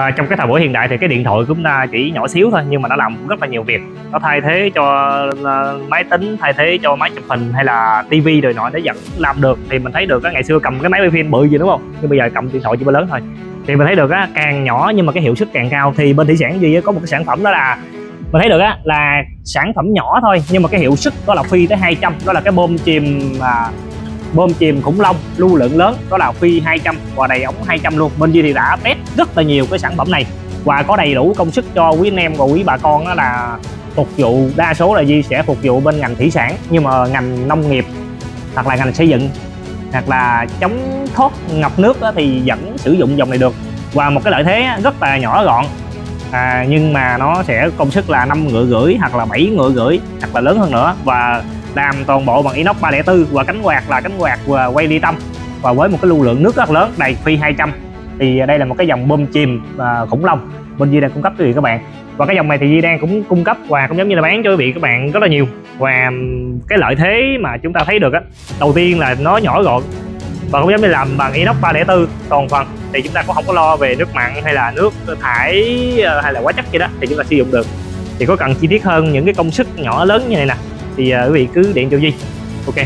À, trong cái thời buổi hiện đại thì cái điện thoại của chúng ta à, chỉ nhỏ xíu thôi nhưng mà nó làm rất là nhiều việc. Nó thay thế cho uh, máy tính thay thế cho máy chụp hình hay là tivi rồi nọ nó vẫn làm được. Thì mình thấy được á ngày xưa cầm cái máy quay phim bự gì đúng không? Nhưng bây giờ cầm điện thoại chỉ lớn thôi. Thì mình thấy được á càng nhỏ nhưng mà cái hiệu suất càng cao thì bên thị sản gì có một cái sản phẩm đó là mình thấy được á là sản phẩm nhỏ thôi nhưng mà cái hiệu suất đó là phi tới 200 đó là cái bơm chìm à, bơm chìm khủng long lưu lượng lớn đó là phi 200 và đầy ống 200 luôn. Bên kia thì đã test rất là nhiều cái sản phẩm này. Và có đầy đủ công sức cho quý anh em và quý bà con đó là phục vụ đa số là di sẽ phục vụ bên ngành thủy sản nhưng mà ngành nông nghiệp hoặc là ngành xây dựng hoặc là chống thoát ngập nước thì vẫn sử dụng dòng này được. Và một cái lợi thế rất là nhỏ gọn. À, nhưng mà nó sẽ công sức là 5 ngựa rưỡi hoặc là 7 ngựa rưỡi hoặc là lớn hơn nữa. Và làm toàn bộ bằng inox 304 và cánh quạt là cánh quạt và quay ly tâm. Và với một cái lưu lượng nước rất lớn đầy phi 200 thì đây là một cái dòng bơm chìm à, khủng long. Bên Di đang cung cấp cho các bạn. Và cái dòng này thì Di đang cũng cung cấp và cũng giống như là bán cho quý vị các bạn rất là nhiều. Và cái lợi thế mà chúng ta thấy được á đầu tiên là nó nhỏ gọn và cũng giống như làm bằng inox 304 toàn phần. Thì chúng ta cũng không có lo về nước mặn hay là nước thải à, hay là hóa chất gì đó thì chúng ta sử dụng được. Thì có cần chi tiết hơn những cái công suất nhỏ lớn như này nè thì uh, quý vị cứ điện cho Duy. Ok.